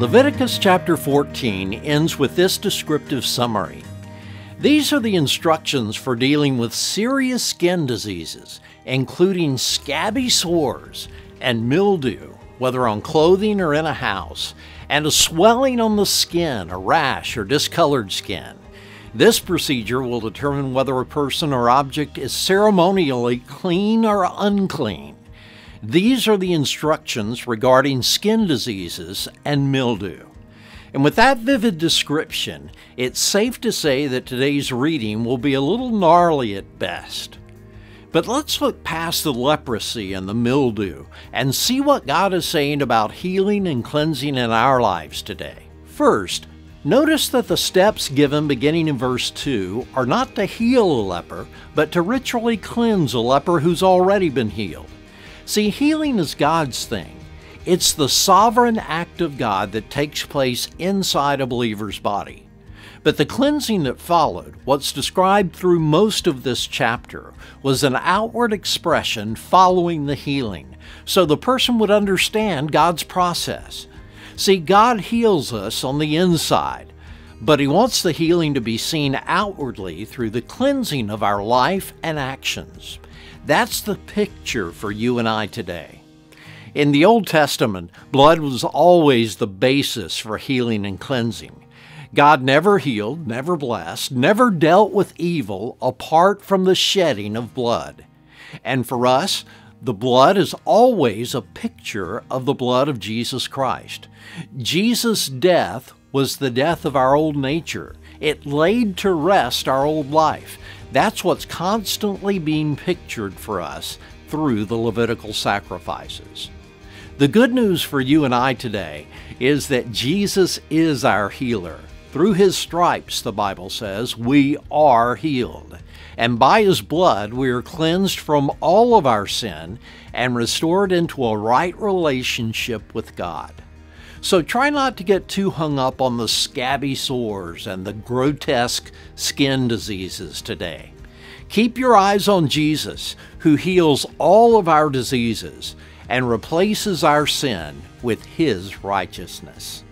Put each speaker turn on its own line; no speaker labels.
Leviticus chapter 14 ends with this descriptive summary. These are the instructions for dealing with serious skin diseases, including scabby sores and mildew, whether on clothing or in a house, and a swelling on the skin, a rash, or discolored skin. This procedure will determine whether a person or object is ceremonially clean or unclean. These are the instructions regarding skin diseases and mildew. And with that vivid description, it's safe to say that today's reading will be a little gnarly at best. But let's look past the leprosy and the mildew and see what God is saying about healing and cleansing in our lives today. First, Notice that the steps given beginning in verse 2 are not to heal a leper, but to ritually cleanse a leper who's already been healed. See, healing is God's thing. It's the sovereign act of God that takes place inside a believer's body. But the cleansing that followed, what's described through most of this chapter, was an outward expression following the healing, so the person would understand God's process. See, God heals us on the inside, but He wants the healing to be seen outwardly through the cleansing of our life and actions. That's the picture for you and I today. In the Old Testament, blood was always the basis for healing and cleansing. God never healed, never blessed, never dealt with evil apart from the shedding of blood. And for us, the blood is always a picture of the blood of Jesus Christ. Jesus' death was the death of our old nature. It laid to rest our old life. That's what's constantly being pictured for us through the Levitical sacrifices. The good news for you and I today is that Jesus is our healer. Through his stripes, the Bible says, we are healed and by his blood we are cleansed from all of our sin and restored into a right relationship with God. So try not to get too hung up on the scabby sores and the grotesque skin diseases today. Keep your eyes on Jesus, who heals all of our diseases and replaces our sin with his righteousness.